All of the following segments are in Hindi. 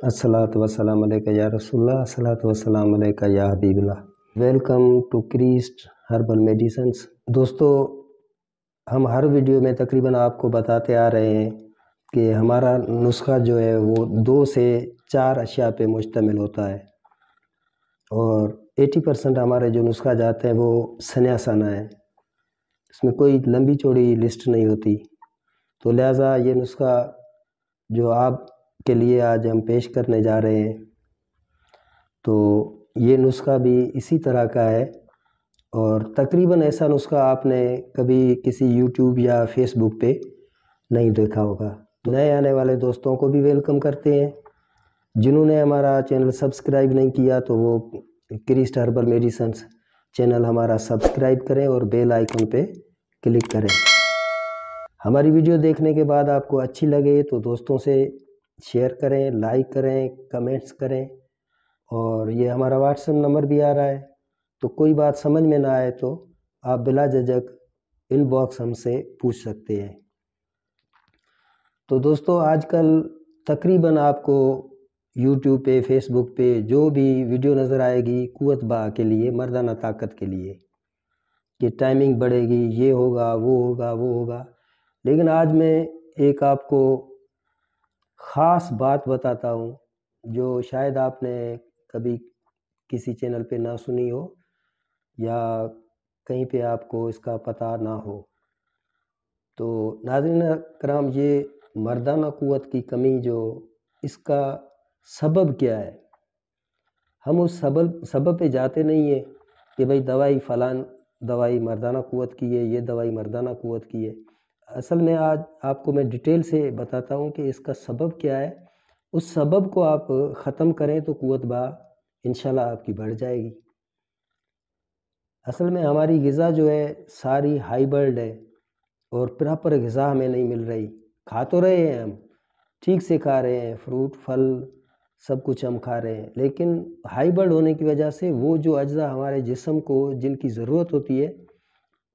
अस्सलातु वस्सलाम अलैका या रसूलल्लाह अस्सलातु वस्सलाम या Habibullah welcome to Crist herbal medicines दोस्तों, हम हर वीडियो में तकरीबन आपको बताते आ रहे हैं कि हमारा नुस्खा जो है वो दो से चार अशिया पे मुश्तमिल होता है। और 80 परसेंट हमारे जो नुस्खा जाते हैं वो सन्यासाना है। इसमें कोई लंबी चौड़ी लिस्ट नहीं होती। तो लिहाजा ये नुस्खा जो आप के लिए आज हम पेश करने जा रहे हैं तो ये नुस्खा भी इसी तरह का है। और तकरीबन ऐसा नुस्खा आपने कभी किसी यूट्यूब या फेसबुक पे नहीं देखा होगा। नए आने वाले दोस्तों को भी वेलकम करते हैं। जिन्होंने हमारा चैनल सब्सक्राइब नहीं किया तो वो क्रिस्ट हर्बल मेडिसन्स चैनल हमारा सब्सक्राइब करें और बेल आइकन पे क्लिक करें। हमारी वीडियो देखने के बाद आपको अच्छी लगे तो दोस्तों से शेयर करें, लाइक करें, कमेंट्स करें। और ये हमारा व्हाट्सएप नंबर भी आ रहा है तो कोई बात समझ में ना आए तो आप बिला झिझक इनबॉक्स हमसे पूछ सकते हैं। तो दोस्तों, आजकल तकरीबन आपको यूट्यूब पे फेसबुक पे जो भी वीडियो नज़र आएगी कुत बा के लिए, मर्दाना ताकत के लिए, कि टाइमिंग बढ़ेगी, ये होगा, वो होगा वो होगा लेकिन आज मैं एक आपको ख़ास बात बताता हूँ, जो शायद आपने कभी किसी चैनल पे ना सुनी हो या कहीं पे आपको इसका पता ना हो। तो नाजरीन कराम, ये मर्दाना क़वत की कमी जो इसका सबब क्या है? हम उस सबब सबब पे जाते नहीं है कि भाई दवाई फ़लान दवाई मर्दाना क़वत की है, ये दवाई मर्दाना क़वत की है। असल में आज आपको मैं डिटेल से बताता हूँ कि इसका सबब क्या है। उस सबब को आप ख़त्म करें तो कुत बा इन आपकी बढ़ जाएगी। असल में हमारी गज़ा जो है, सारी हाई बर्ड है और प्रॉपर गज़ा हमें नहीं मिल रही। खा तो रहे हैं हम, ठीक से खा रहे हैं, फ्रूट, फल, सब कुछ हम खा रहे हैं। लेकिन हाई बर्ड होने की वजह से वो जो अज्जा हमारे जिसम को, जिनकी ज़रूरत होती है,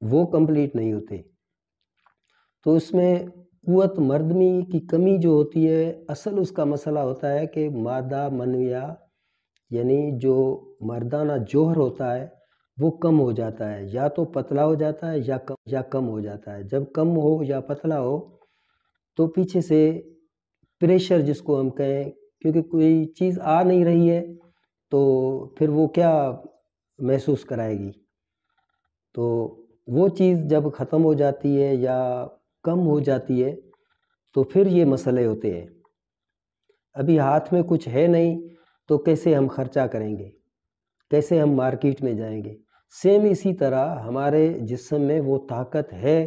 वो कंप्लीट नहीं होते। तो इसमें क़वत मर्दमी की कमी जो होती है, असल उसका मसला होता है कि मादा मनविया, यानी जो मर्दाना जोहर होता है, वो कम हो जाता है। या तो पतला हो जाता है या कम या कम हो जाता है। जब कम हो या पतला हो तो पीछे से प्रेशर जिसको हम कहें, क्योंकि कोई चीज़ आ नहीं रही है तो फिर वो क्या महसूस कराएगी? तो वो चीज़ जब ख़त्म हो जाती है या कम हो जाती है तो फिर ये मसले होते हैं। अभी हाथ में कुछ है नहीं तो कैसे हम खर्चा करेंगे? कैसे हम मार्केट में जाएँगे? सेम इसी तरह हमारे जिसम में वो ताकत है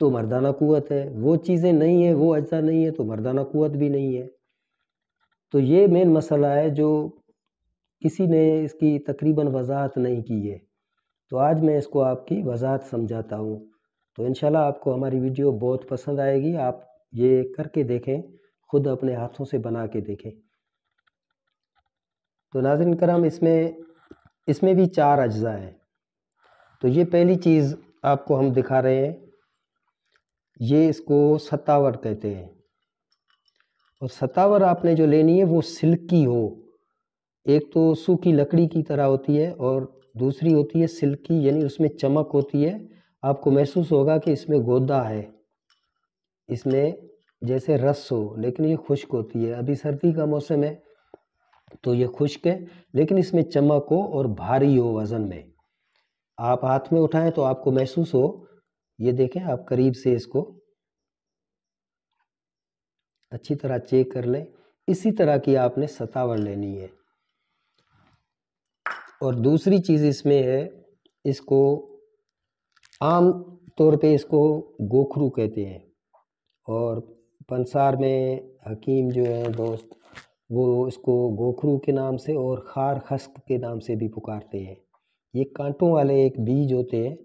तो मर्दाना कुत है। वो चीज़ें नहीं है, वो अज्जा नहीं है तो मर्दाना कुत भी नहीं है। तो ये मेन मसला है जो किसी ने इसकी तकरीबन वजाहत नहीं की है। तो आज मैं इसको आपकी वजाहत समझाता हूँ। तो इन आपको हमारी वीडियो बहुत पसंद आएगी। आप ये करके देखें, ख़ुद अपने हाथों से बना के देखें। तो नाजरन करम, इसमें इसमें भी चार अज्जा हैं। तो ये पहली चीज़ आपको हम दिखा रहे हैं। ये इसको सत्तावर कहते हैं। और सत्तावर आपने जो लेनी है वो सिल्की हो। एक तो सूखी लकड़ी की तरह होती है और दूसरी होती है सिल्की, यानी उसमें चमक होती है। आपको महसूस होगा कि इसमें गोदा है। इसमें जैसे रस हो, लेकिन ये खुश्क होती है। अभी सर्दी का मौसम है तो ये खुश्क है, लेकिन इसमें चमक हो और भारी हो वज़न में। आप हाथ में उठाएँ तो आपको महसूस हो, ये देखें, आप करीब से इसको अच्छी तरह चेक कर लें। इसी तरह की आपने सतावर लेनी है। और दूसरी चीज़ इसमें है, इसको आम तौर पे इसको गोखरू कहते हैं और पंसार में हकीम जो है दोस्त, वो इसको गोखरू के नाम से और खार खस्क के नाम से भी पुकारते हैं। ये कांटों वाले एक बीज होते हैं,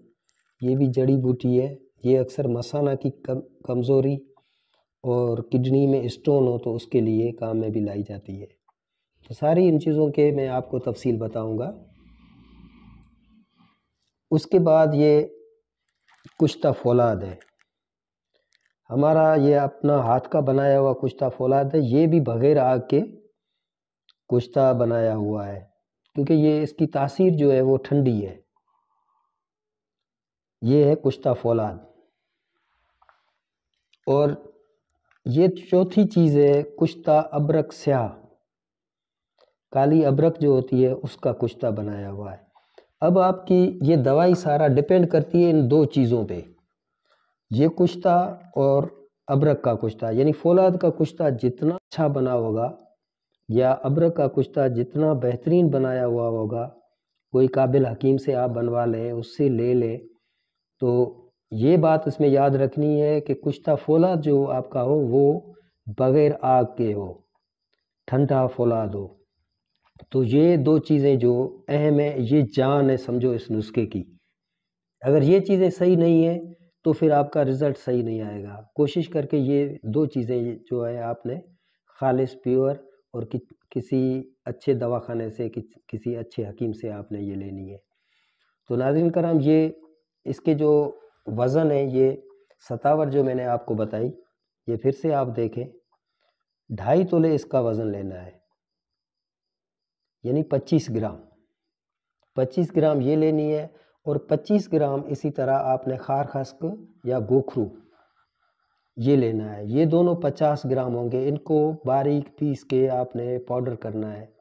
ये भी जड़ी बूटी है। ये अक्सर मसाना की कम, कमज़ोरी और किडनी में स्टोन हो तो उसके लिए काम में भी लाई जाती है। तो सारी इन चीज़ों के मैं आपको तफसील बताऊँगा। उसके बाद ये कुश्ता फौलाद है। हमारा ये अपना हाथ का बनाया हुआ कुश्ता फौलाद है। ये भी बग़ैर आग के कुश्ता बनाया हुआ है, क्योंकि ये इसकी तासीर जो है वो ठंडी है। ये है कुश्ता फौलाद। और ये चौथी चीज़ है कुश्ता अबरक स्याह। काली अबरक जो होती है उसका कुश्ता बनाया हुआ है। अब आपकी ये दवाई सारा डिपेंड करती है इन दो चीज़ों पे। ये कुश्ता और अबरक का कुश्ता, यानी फौलाद का कुश्ता जितना अच्छा बना होगा या अबरक का कुश्ता जितना बेहतरीन बनाया हुआ होगा, कोई काबिल हकीम से आप बनवा लें, उससे ले लें तो ये बात इसमें याद रखनी है कि कुश्ता फौलाद जो आपका हो, वो बग़ैर आग के हो, ठंडा फौलाद हो। तो ये दो चीज़ें जो अहम है ये जान है समझो इस नुस्खे की। अगर ये चीज़ें सही नहीं है तो फिर आपका रिज़ल्ट सही नहीं आएगा। कोशिश करके ये दो चीज़ें जो है आपने खालिश प्योर और कि, किसी अच्छे दवाखाने से कि, किसी अच्छे हकीम से आपने ये लेनी है। तो नाजिन कराम ये इसके जो वज़न है ये सतावर जो मैंने आपको बताई ये फिर से आप देखें ढाई तोले इसका वज़न लेना है। यानी 25 ग्राम। 25 ग्राम ये लेनी है और 25 ग्राम इसी तरह आपने खार खस्क या गोखरू ये लेना है। ये दोनों 50 ग्राम होंगे। इनको बारीक पीस के आपने पाउडर करना है।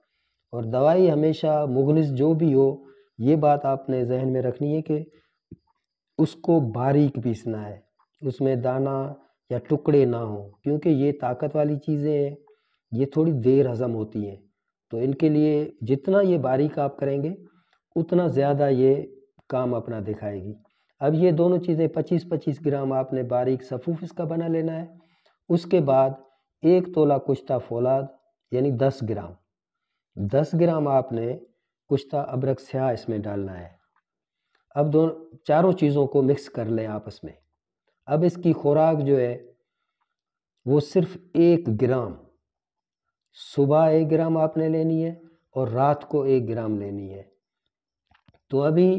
और दवाई हमेशा मुगलिस जो भी हो, ये बात आपने जहन में रखनी है कि उसको बारीक पीसना है। उसमें दाना या टुकड़े ना हो, क्योंकि ये ताकत वाली चीज़ें हैं। ये थोड़ी देर हज़म होती हैं। तो इनके लिए जितना ये बारीक आप करेंगे, उतना ज़्यादा ये काम अपना दिखाएगी। अब ये दोनों चीज़ें 25-25 ग्राम आपने बारीक सफ़ूफ इसका बना लेना है। उसके बाद एक तोला कुश्ता फौलाद, यानी 10 ग्राम। 10 ग्राम आपने कुश्ता अबरक स्याह इसमें डालना है। अब दोनों चारों चीज़ों को मिक्स कर लें आपस में अब इसकी खुराक जो है, वो सिर्फ़ एक ग्राम सुबह एक ग्राम आपने लेनी है और रात को एक ग्राम लेनी है। तो अभी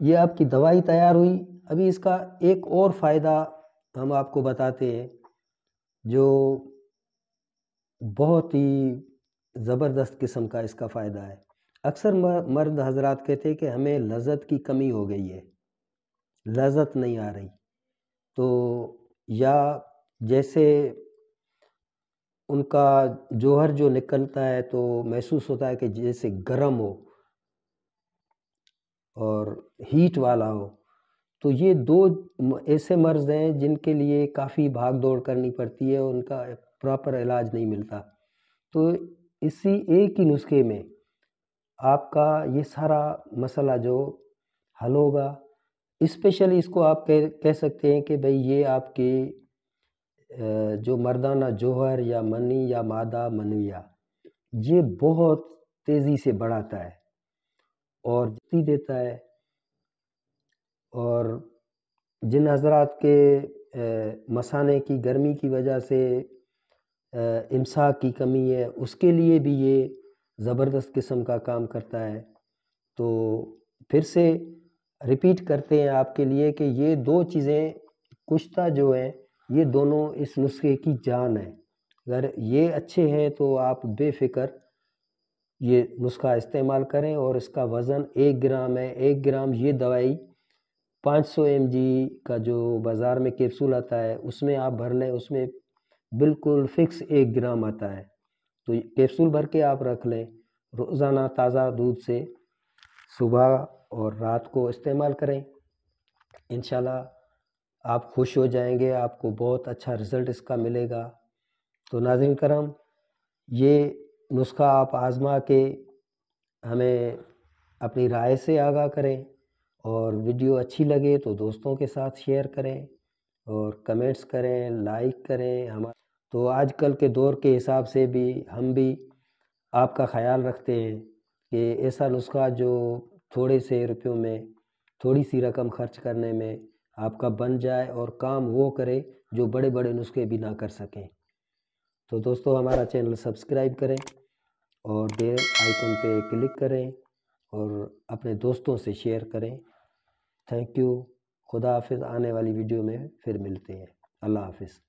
ये आपकी दवाई तैयार हुई। अभी इसका एक और फ़ायदा हम आपको बताते हैं, जो बहुत ही ज़बरदस्त किस्म का इसका फ़ायदा है। अक्सर मर्द हजरात कहते हैं कि हमें लज़त की कमी हो गई है लज़त नहीं आ रही। तो या जैसे उनका जोहर जो निकलता है तो महसूस होता है कि जैसे गर्म हो और हीट वाला हो। तो ये दो ऐसे मर्ज़ हैं जिनके लिए काफ़ी भाग दौड़ करनी पड़ती है, उनका प्रॉपर इलाज नहीं मिलता। तो इसी एक ही नुस्खे में आपका ये सारा मसला जो हल होगा। इस्पेशली इसको आप कह कह सकते हैं कि भाई ये आपके जो मर्दाना जोहर या मनी या मादा मनविया, ये बहुत तेज़ी से बढ़ाता है और जती देता है और जिन हजरात के मसाने की गर्मी की वजह से इमसाक की कमी है, उसके लिए भी ये ज़बरदस्त किस्म का काम करता है। तो फिर से रिपीट करते हैं आपके लिए कि ये दो चीज़ें कुश्ता जो है ये दोनों इस नुस्खे की जान है। अगर ये अच्छे हैं तो आप बेफ़िक्र ये नुस्खा इस्तेमाल करें और इसका वज़न एक ग्राम है। एक ग्राम ये दवाई 500 सौ का जो बाज़ार में कैप्सूल आता है, उसमें आप भर लें, उसमें बिल्कुल फ़िक्स एक ग्राम आता है। तो कैप्सूल भर के आप रख लें, रोज़ाना ताज़ा दूध से सुबह और रात को इस्तेमाल करें। इन आप खुश हो जाएँगे, आपको बहुत अच्छा रिज़ल्ट इसका मिलेगा। तो नाजिन करम, ये नुस्खा आप आज़मा के हमें अपनी राय से आगाह करें और वीडियो अच्छी लगे तो दोस्तों के साथ शेयर करें और कमेंट्स करें लाइक करें हम। तो आजकल के दौर के हिसाब से भी हम भी आपका ख्याल रखते हैं कि ऐसा नुस्खा जो थोड़े से रुपयों में, थोड़ी सी रकम खर्च करने में आपका बन जाए और काम वो करे जो बड़े बड़े नुस्खे भी ना कर सकें। तो दोस्तों, हमारा चैनल सब्सक्राइब करें और बेल आइकन पे क्लिक करें और अपने दोस्तों से शेयर करें। Thank you. खुदा हाफिज़। आने वाली वीडियो में फिर मिलते हैं। अल्लाह हाफिज़।